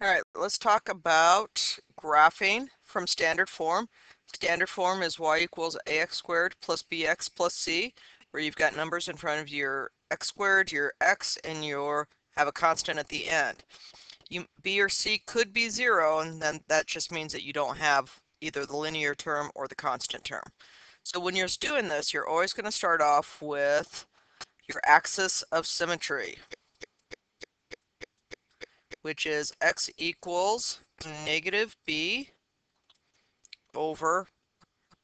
All right, let's talk about graphing from standard form. Standard form is y equals ax squared plus bx plus c, where you've got numbers in front of your x squared, your x, and your have a constant at the end. You, b or c could be zero, and then that just means that you don't have either the linear term or the constant term. So when you're doing this, you're always going to start off with your axis of symmetry which is x equals negative b over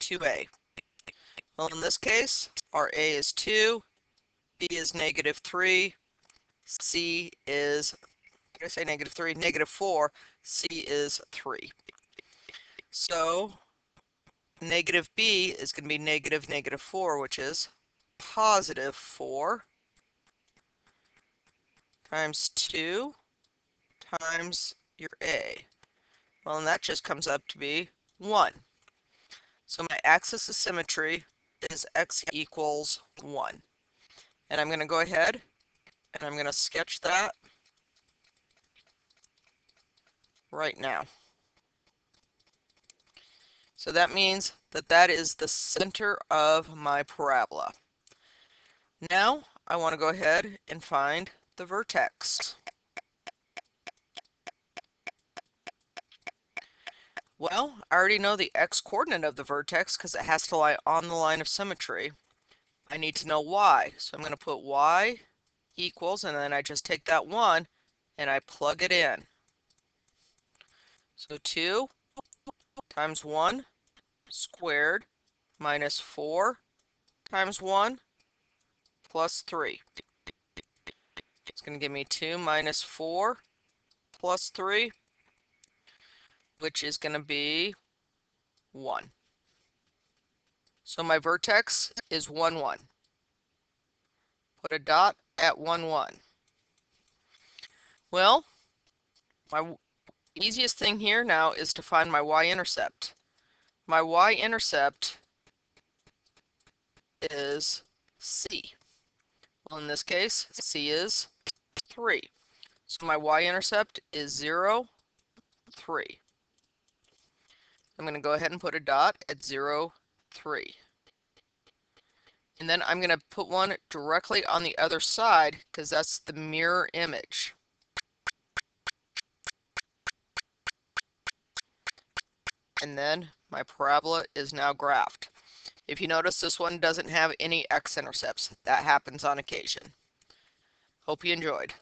2a. Well, in this case, our a is 2, b is negative 3, c is, I say negative 3, negative 4, c is 3. So negative b is going to be negative negative 4, which is positive 4 times 2 times your A. Well, and that just comes up to be 1. So my axis of symmetry is x equals 1. And I'm going to go ahead and I'm going to sketch that right now. So that means that that is the center of my parabola. Now I want to go ahead and find the vertex. Well, I already know the x-coordinate of the vertex because it has to lie on the line of symmetry. I need to know y, so I'm going to put y equals, and then I just take that 1 and I plug it in. So 2 times 1 squared minus 4 times 1 plus 3. It's going to give me 2 minus 4 plus 3 which is going to be 1. So my vertex is 1, 1. Put a dot at 1, 1. Well, my easiest thing here now is to find my y-intercept. My y-intercept is c. Well, in this case, c is 3. So my y-intercept is 0, 3. I'm going to go ahead and put a dot at 0, 3. And then I'm going to put one directly on the other side because that's the mirror image. And then my parabola is now graphed. If you notice, this one doesn't have any x-intercepts. That happens on occasion. Hope you enjoyed.